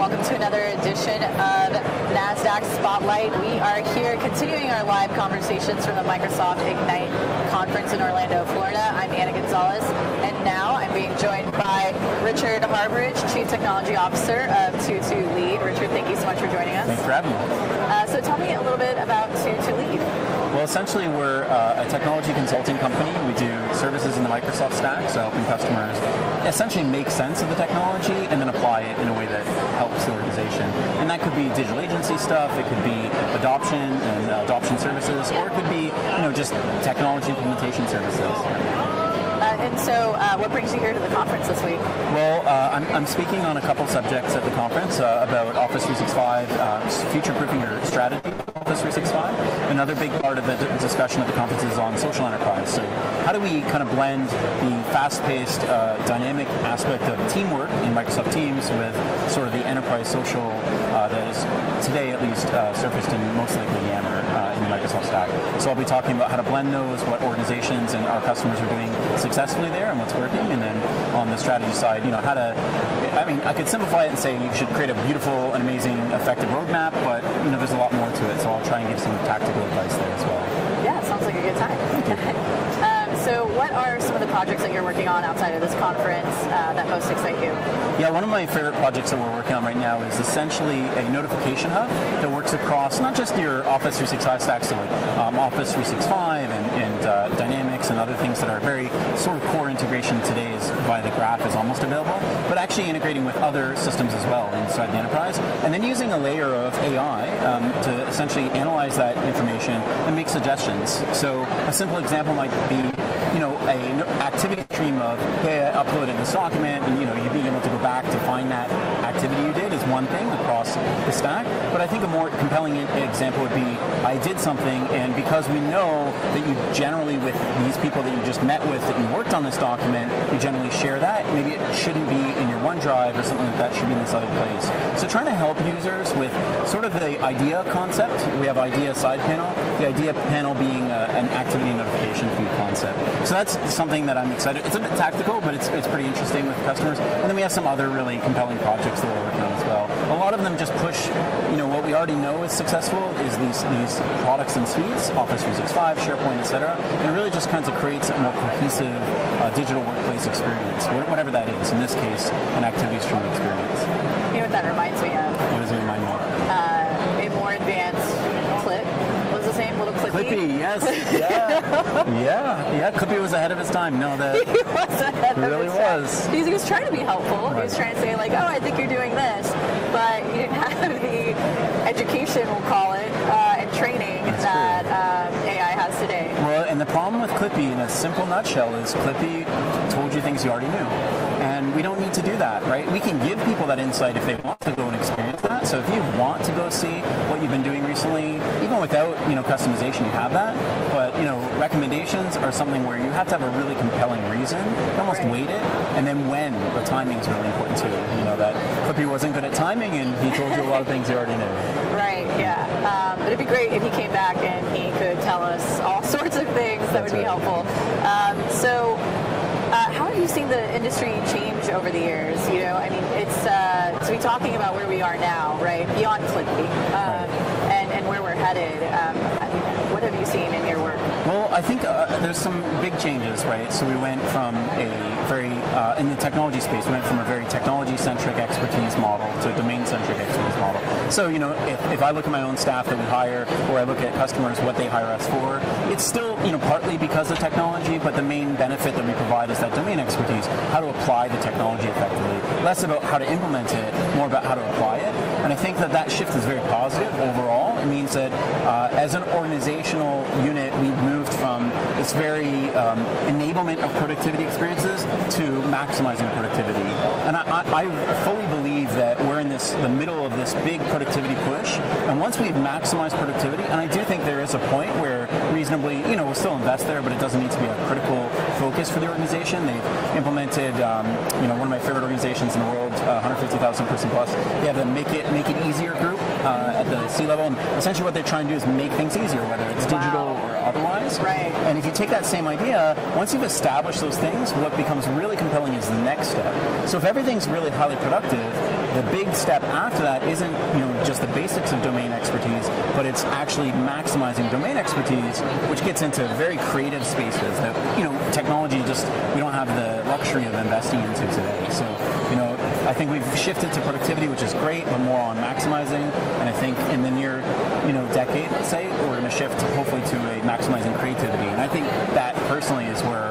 welcome to another edition of NASDAQ Spotlight. We are here continuing our live conversations from the Microsoft Ignite conference in Orlando, Florida. I'm Anna Gonzalez, and now I'm being joined by Richard Harbridge, Chief Technology Officer of Tutu Lead. Richard, thank you so much for joining us. Thanks for having me. Uh, so tell me a little bit about 2toLead. Well, essentially, we're uh, a technology consulting company. We do services in the Microsoft stack, so helping customers essentially make sense of the technology and then apply it in a way that helps the organization. And that could be digital agency stuff, it could be adoption and uh, adoption services, or it could be you know just technology implementation services. And so, uh, what brings you here to the conference this week? Well, uh, I'm, I'm, speaking on a couple subjects at the conference uh, about Office 365, uh, future-proofing your strategy Office 365. Another big part of the discussion at the conference is on social enterprise. So how do we kind of blend the fast-paced, uh, dynamic aspect of teamwork in Microsoft Teams with sort of the enterprise social that is today at least surfaced in most likely Yammer in the Microsoft stack. So I'll be talking about how to blend those, what organizations and our customers are doing successfully there and what's working, and then on the strategy side, you know, how to, I mean, I could simplify it and say you should create a beautiful and amazing, effective roadmap, but, you know, there's a lot more to it, so I'll try and give some tactical advice there as well. Yeah, sounds like a good time. um, so what are some of the projects that you're working on outside of this conference uh, that most excite you? Yeah, one of my favorite projects that we're working on right now is essentially a notification hub that works across not just your Office 365 stack, so like um, Office 365 and, and uh, Dynamics and other things that are very sort of core integration today is via the graph is almost available, but actually integrating with other systems as well inside the enterprise, and then using a layer of AI um, to essentially analyze that information and make suggestions. So a simple example might be you know, an activity stream of, hey, I uploaded this document, and you know, you being able to go back to find that activity you did one thing across the stack. But I think a more compelling example would be, I did something, and because we know that you generally, with these people that you just met with, that you worked on this document, you generally share that. Maybe it shouldn't be in your OneDrive or something like that. Should be in this other place. So trying to help users with sort of the idea concept. We have idea side panel. The idea panel being a, uh, an activity notification feed concept. So that's something that I'm excited. It's a bit tactical, but it's, it's pretty interesting with customers. And then we have some other really compelling projects that we're working on as well. A lot of them just push, you know, what we already know is successful is these these products and suites, Office 365, SharePoint, etc. And it really just kind of creates a more cohesive uh, digital workplace experience, whatever that is. In this case, an activity stream experience. You know what that reminds me of? What does it remind me of? Uh, a more advanced clip was the same little Clippy. Clippy, yes, yeah, yeah, yeah. Clippy was ahead of his time. No, that he was ahead of really his was. time. He was trying to be helpful. Right. He was trying to say like, oh, I think you're doing this, but you didn't have the education, we'll call it, uh, and the problem with Clippy, in a simple nutshell, is Clippy told you things you already knew, and we don't need to do that, right? We can give people that insight if they want to go and experience that. So if you want to go see what you've been doing recently, even without you know customization, you have that. But you know recommendations are something where you have to have a really compelling reason. You almost right. wait it, and then when the timing is really important too. You know that Clippy wasn't good at timing, and he told you a lot of things you already knew. Right. Yeah. Um, but it'd be great if he came back and he helpful. Um, so. Uh, how have you seen the industry change over the years? You know, I mean, it's uh, so we're talking about where we are now, right? Beyond Clippy, um, and and where we're headed. Um, what have you seen in your work? Well, I think uh, there's some big changes, right? So we went from a very uh, in the technology space, we went from a very technology-centric expertise model to a domain-centric expertise model. So you know, if, if I look at my own staff that we hire, or I look at customers what they hire us for, it's still you know partly because of technology, but the main benefit that we provide is that domain expertise, how to apply the technology effectively. Less about how to implement it, more about how to apply it. And I think that that shift is very positive overall. It means that uh, as an organizational unit, moved from this very um, enablement of productivity experiences to maximizing productivity. And I, I, fully believe that we're in this the middle of this big productivity push. And once we've maximized productivity, and I do think there is a point where reasonably, you know, we'll still invest there, but it doesn't need to be a critical focus for the organization. They've implemented, um, you know, one of my favorite organizations in the world, uh, 150,000 person plus. They have the Make It Make It Easier group uh, at the C level, and essentially what they're trying to do is make things easier, whether it's digital or otherwise. Right. And if you take that same idea, once you've established those things, what becomes really compelling is the next step. So if everything's really highly productive, the big step after that isn't you know just the basics of domain expertise, but it's actually maximizing domain expertise, which gets into very creative spaces that you know technology just we don't have the luxury of investing into today. So you know I think we've shifted to productivity, which is great, but more on maximizing. And I think in the near you know decade, say, we're going to shift hopefully to a maximizing creativity. And I think that personally is where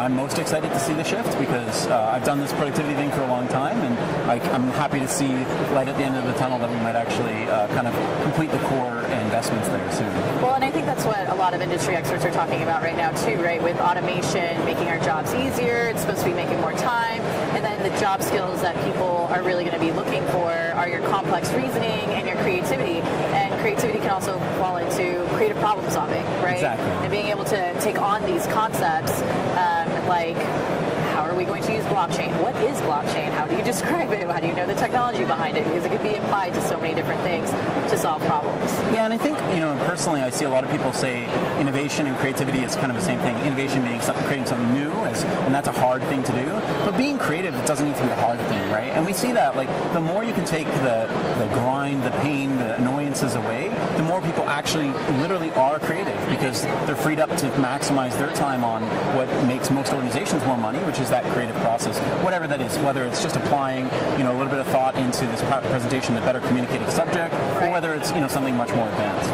I'm most excited to see the shift because uh, I've done this productivity thing for a long time, and I, am happy to see light at the end of the tunnel that we might actually uh, kind of complete the core investments there soon. Well, and I think that's what a lot of industry experts are talking about right now too, right? With automation making our jobs easier, it's supposed to be making more time, and then the job skills that people are really going to be looking for are your complex reasoning and your creativity. And creativity can also fall into creative problem solving, right? Exactly. And being able to take on these concepts um, like how are we going to use blockchain? What is blockchain? How do you describe it? How do you know the technology behind it? Because it could be applied to so many different things to solve problems. Yeah, and I think, you know, personally, I see a lot of people say innovation and creativity is kind of the same thing. Innovation being something, creating something new, is, and that's a hard thing to do. But being creative, it doesn't need to be a hard thing, right? And we see that, like, the more you can take the, the grind, the pain, the annoyances away, the more people actually literally are creative because they're freed up to maximize their time on what makes most organizations more money, which is that creative process, whatever that is, whether it's just applying, you know, a little bit of thought into this presentation to better communicate a subject, right. or whether it's, you know, something much more advanced.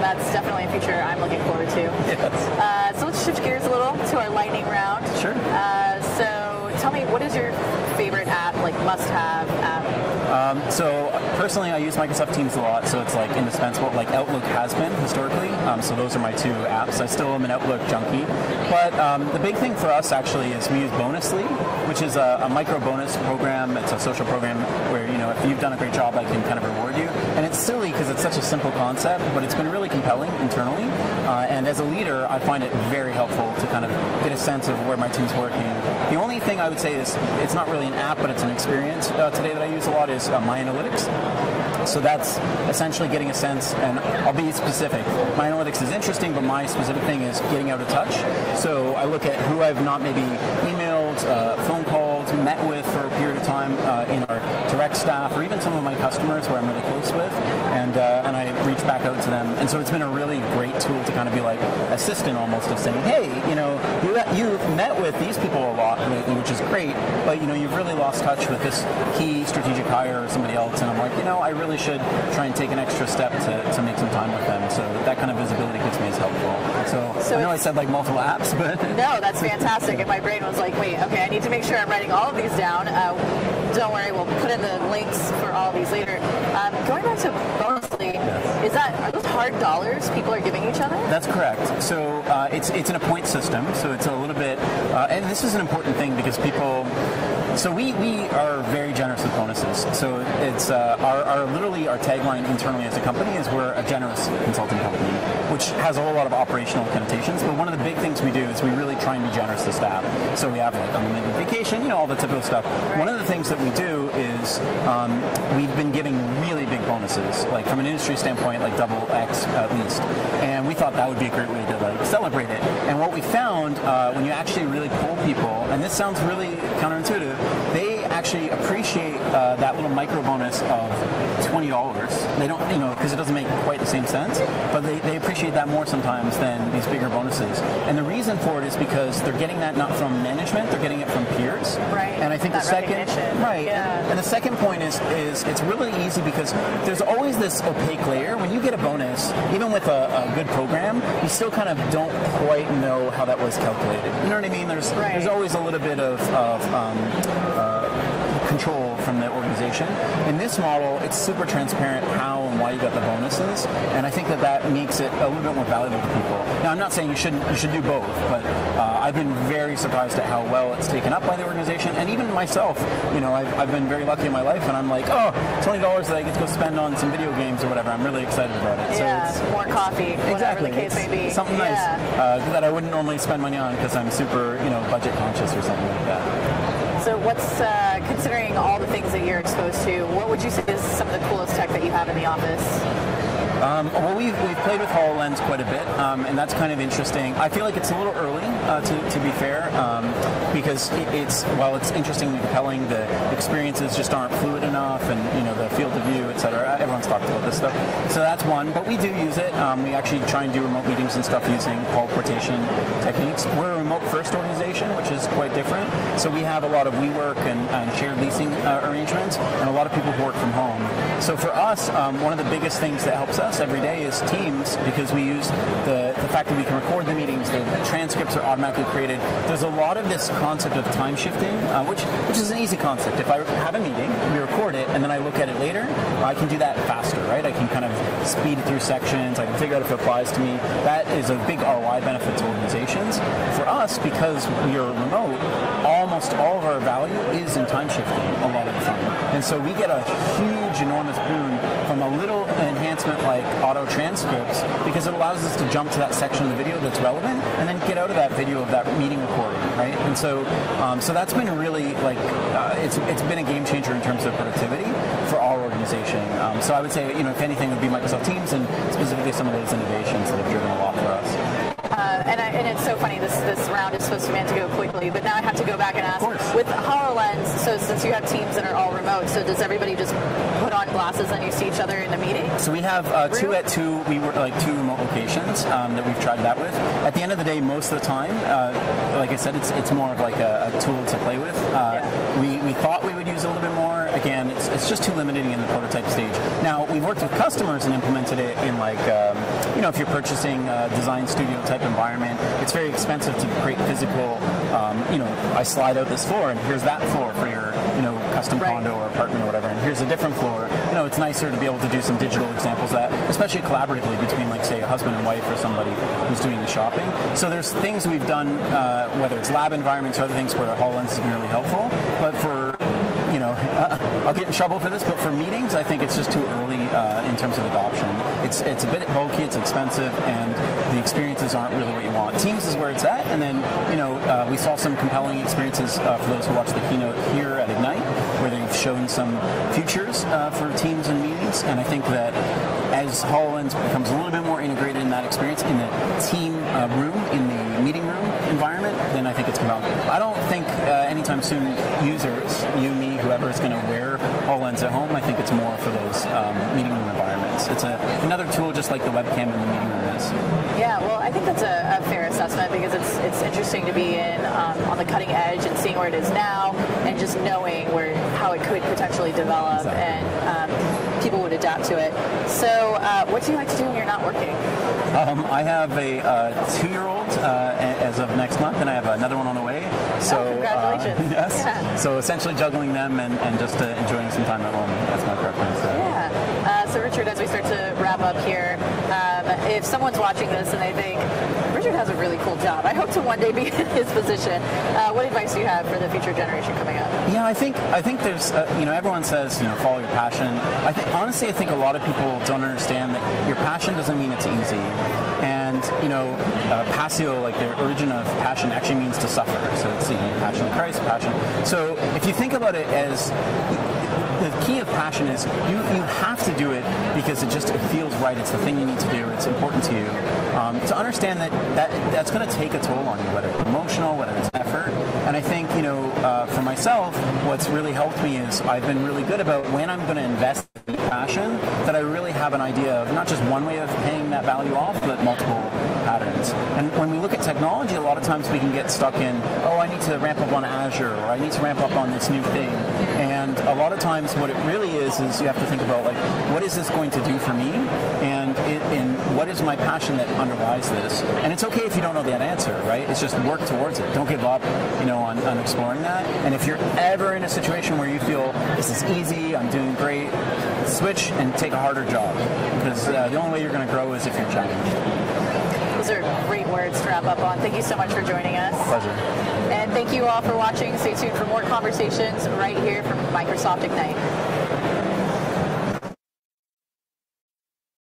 That's definitely a future I'm looking forward to. Yes. Uh, so let's shift gears a little to our lightning round. Sure. Uh, so tell me, what is your favorite app, like must-have app? Um, so personally, I use Microsoft Teams a lot, so it's like indispensable. Like Outlook has been historically, um, so those are my two apps. I still am an Outlook junkie, but um, the big thing for us actually is we use Bonusly, which is a, a, micro bonus program. It's a social program where you know if you've done a great job, I can kind of reward you. And it's silly because it's such a simple concept, but it's been really compelling internally. Uh, and as a leader, I find it very helpful to kind of get a sense of where my team's working. The only thing I would say is it's not really an app, but it's an experience uh, today that I use a lot is uh, My Analytics. So that's essentially getting a sense, and I'll be specific. My analytics is interesting, but my specific thing is getting out of touch. So I look at who I've not maybe emailed, uh, phone called, met with for a period of time uh, in our direct staff, or even some of my customers who I'm really close with, and uh, and I reach back out to them. And so it's been a really great tool to kind of be like assistant almost of saying, hey, you know, you you met with these people a lot lately, which is great, but you know, you've really lost touch with this key strategic hire or somebody else, and I'm like, you know, I really should try and take an extra step to, to make some time with them. So that kind of visibility gets me as helpful. So, so I know I said like multiple apps, but no, that's fantastic. And my brain was like, wait, okay, I need to make sure I'm writing all of these down. Uh, don't worry, we'll put in the links for all of these later. Um, going back to Bonusly, yes. is that are those hard dollars people are giving each other? That's correct. So uh, it's it's in a point system, so it's a little bit, uh, and this is an important thing because people so we, we are very generous with bonuses. So it's uh, our, our literally our tagline internally as a company is we're a generous consulting company, which has a whole lot of operational connotations. But one of the big things we do is we really try and be generous to staff. So we have like unlimited vacation, you know, all the typical stuff. One of the things that we do is um, we've been giving really big bonuses, like from an industry standpoint, like double X at least. And we thought that would be a great way to like celebrate it. And what we found uh, when you actually really pull people, and this sounds really counterintuitive, they actually appreciate uh, that little micro bonus of twenty dollars. They don't, you know, because it doesn't make quite the same sense, but they, they appreciate that more sometimes than these bigger bonuses. And the reason for it is because they're getting that not from management, they're getting it from peers. Right. And I think that the second, right. Yeah. And the second point is is it's really easy because there's always this opaque layer. When you get a bonus, even with a, a good program, you still kind of don't quite know how that was calculated. You know what I mean? There's right. there's always a little bit of, of um, uh, control from the organization. In this model, it's super transparent how and why you got the bonuses, and I think that that makes it a little bit more valuable to people. Now, I'm not saying you shouldn't you should do both, but uh, I've been very surprised at how well it's taken up by the organization, and even myself. You know, I've, I've been very lucky in my life, and I'm like, oh, twenty dollars that I get to go spend on some video games or whatever. I'm really excited about it. Yeah, so more coffee, exactly. whatever the case may be. Something yeah. nice uh, that I wouldn't normally spend money on because I'm super, you know, budget conscious or something like that. So, what's uh, considering all the things that you're exposed to? What would you say is some of the coolest tech that you have in the office? Um, well, we've, we've played with HoloLens quite a bit, um, and that's kind of interesting. I feel like it's a little early, uh, to, to be fair, um, because it, it's while it's interesting and compelling, the experiences just aren't fluid enough, and you know the field of view, etc. Everyone's talked about this stuff, so that's one. But we do use it. Um, we actually try and do remote meetings and stuff using teleportation techniques. We're a remote-first organization, which is quite different. So we have a lot of WeWork and, and shared leasing uh, arrangements, and a lot of people who work from home. So for us, um, one of the biggest things that helps us every day is Teams because we use the, the fact that we can record the meetings, the transcripts are automatically created. There's a lot of this concept of time shifting, uh, which which is an easy concept. If I have a meeting, we record it, and then I look at it later, I can do that faster, right? I can kind of speed through sections. I can figure out if it applies to me. That is a big ROI benefit to organizations. For us, because we are remote, almost all of our value is in time shifting a lot of the time. And so we get a huge, enormous boon from a little enhancement like auto transcripts because it allows us to jump to that section of the video that's relevant and then get out of that video of that meeting recording, right? And so, um, so that's been a really like uh, it's it's been a game changer in terms of productivity for our organization. Um, so I would say, you know, if anything, it would be Microsoft Teams and specifically some of those innovations that have driven a lot for us. And, I, and, it's so funny. This this round is supposed to be meant to go quickly, but now I have to go back and ask. With Hololens, so since you have teams that are all remote, so does everybody just put on glasses and you see each other in the meeting? So we have uh, two at two. We were like two remote locations um, that we've tried that with. At the end of the day, most of the time, uh, like I said, it's it's more of like a, a tool to play with. Uh, yeah. We we thought we would use a little bit more. Again, it's, it's just too limiting in the prototype stage. Now we've worked with customers and implemented it in like um, you know if you're purchasing a design studio type environment, it's very expensive to create physical. Um, you know, I slide out this floor and here's that floor for your you know custom right. condo or apartment or whatever, and here's a different floor. You know, it's nicer to be able to do some digital examples that, especially collaboratively between like say a husband and wife or somebody who's doing the shopping. So there's things we've done, uh, whether it's lab environments or other things where HoloLens has been really helpful, but for I'll get in trouble for this, but for meetings, I think it's just too early uh, in terms of adoption. It's it's a bit bulky, it's expensive, and the experiences aren't really what you want. Teams is where it's at, and then you know uh, we saw some compelling experiences uh, for those who watched the keynote here at Ignite, where they've shown some futures uh, for teams and meetings, and I think that as HoloLens becomes a little bit more integrated in that experience in the team uh, room, in the meeting room environment, then I think it's compelling. I don't think anytime soon users, you, me, whoever is going to wear HoloLens at home, I think it's more for those um, meeting room environments. It's a, another tool just like the webcam in the meeting room is. Yeah, well, I think that's a, a fair assessment because it's it's interesting to be in um, on the cutting edge and seeing where it is now and just knowing where how it could potentially develop exactly. and um, people would adapt to it. So, uh, what do you like to do when you're not working? Um, I have a uh, two-year-old uh, as of next month, and I have another one on the way. So, oh, congratulations! yes. Yeah. So essentially juggling them and, and just uh, enjoying some time at home. That's my preference. Richard, as we start to wrap up here, um, if someone's watching this and they think Richard has a really cool job, I hope to one day be in his position. Uh, what advice do you have for the future generation coming up? Yeah, I think I think there's uh, you know everyone says you know follow your passion. I honestly I think a lot of people don't understand that your passion doesn't mean it's easy. And you know, uh, passio, like the origin of passion, actually means to suffer. So it's the you know, passion of Christ, passion. So if you think about it as the key of passion is you, you have to do it because it just it feels right. It's the thing you need to do. It's important to you. Um, to understand that, that that's going to take a toll on you, whether it's emotional, whether it's effort. And I think you know, uh, for myself, what's really helped me is I've been really good about when I'm going to invest that I really have an idea of not just one way of paying that value off, but multiple patterns. And when we look at technology, a lot of times we can get stuck in, oh, I need to ramp up on Azure, or I need to ramp up on this new thing. And a lot of times what it really is, is you have to think about, like, what is this going to do for me? And, and what is my passion that underlies this? And it's okay if you don't know that answer, right? It's just work towards it. Don't give up, you know, on, on exploring that. And if you're ever in a situation where you feel this is easy, I'm doing great, switch and take a harder job. Because uh, the only way you're going to grow is if you're challenged. Those are great words to wrap up on. Thank you so much for joining us. Pleasure. And thank you all for watching. Stay tuned for more conversations right here from Microsoft Ignite.